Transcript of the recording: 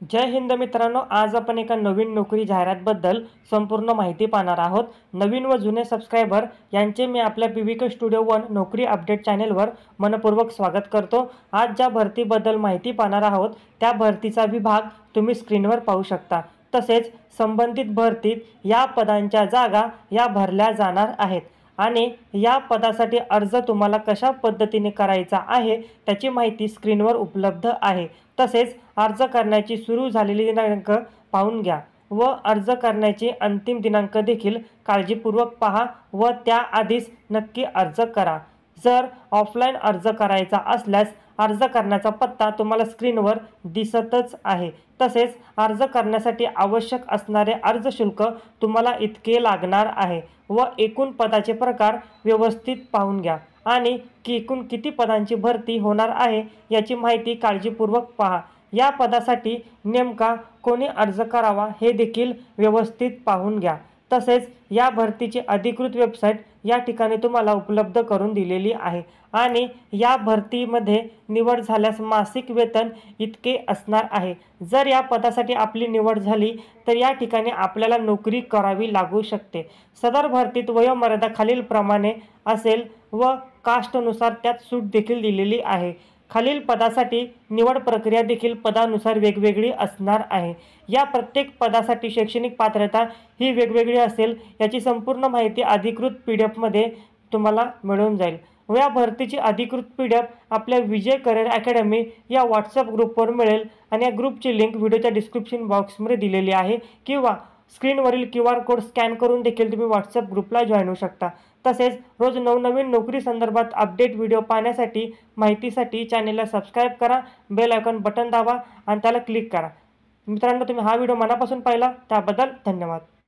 जय हिंद मित्रांनो आज आपण एका नवीन नोकरी जाहिरातबद्दल संपूर्ण माहिती पाहणार आहोत. नवीन व जुने सबस्क्रायबर यांचे मी आपल्या पी के स्टुडिओ वन नोकरी अपडेट चॅनेलवर मनपूर्वक स्वागत करतो. आज ज्या भरतीबद्दल माहिती पाहणार आहोत त्या भरतीचा विभाग तुम्ही स्क्रीनवर पाहू शकता. तसेच संबंधित भरतीत या पदांच्या जागा या भरल्या जाणार आहेत. आणि या पदासाठी अर्ज तुम्हाला कशा पद्धतीने करायचा आहे त्याची माहिती स्क्रीनवर उपलब्ध आहे. तसेच अर्ज करण्याची सुरू झालेली दिनांक पाहून घ्या व अर्ज करण्याची अंतिम दिनांक देखील काळजीपूर्वक पहा व त्याआधीच नक्की अर्ज करा. जर ऑफलाईन अर्ज करायचा असल्यास अर्ज करण्याचा पत्ता तुम्हाला स्क्रीनवर दिसतच आहे. तसेच अर्ज करण्यासाठी आवश्यक असणारे अर्ज शुल्क तुम्हाला इतके लागणार आहे व एकूण पदाचे प्रकार व्यवस्थित पाहून घ्या. आणि की एकूण किती पदांची भरती होणार आहे याची माहिती काळजीपूर्वक पहा. या पदासाठी नेमका कोणी अर्ज करावा हे देखील व्यवस्थित पाहून घ्या. तसेच या भरतीची अधिकृत वेबसाईट या ठिकाणी तुम्हाला उपलब्ध करून दिलेली आहे. आणि या भरतीमध्ये निवड झाल्यास मासिक वेतन इतके असणार आहे. जर या पदासाठी आपली निवड झाली तर या ठिकाणी आपल्याला नोकरी करावी लागू शकते. सदर भरतीत वयोमर्यादा खालीलप्रमाणे असेल व कास्टनुसार त्यात सूट देखील दिलेली आहे. खालील पदासाठी निवड प्रक्रिया देखील पदानुसार वेगवेगळी असणार आहे. या प्रत्येक पदासाठी शैक्षणिक पात्रता ही वेगवेगळी असेल याची संपूर्ण माहिती अधिकृत पी डी एफमध्ये तुम्हाला मिळून जाईल. व या भरतीची अधिकृत पी डी एफ आपल्या विजय करिअर अकॅडमी या व्हॉट्सअप ग्रुपवर मिळेल आणि या ग्रुपची लिंक व्हिडिओच्या डिस्क्रिप्शन बॉक्समध्ये दिलेली आहे किंवा स्क्रीनवरील क्यू आर कोड स्कॅन करून देखील तुम्ही व्हॉट्सअप ग्रुपला जॉईन होऊ शकता. तसेच रोज नवनवीन नोकरी संदर्भात अपडेट व्हिडिओ पाहण्यासाठी माहितीसाठी चॅनेलला सबस्क्राईब करा बेल आयकॉन बटन दाबा आणि त्याला क्लिक करा. मित्रांनो तुम्ही हा व्हिडिओ मनापासून पाहिला त्याबद्दल धन्यवाद.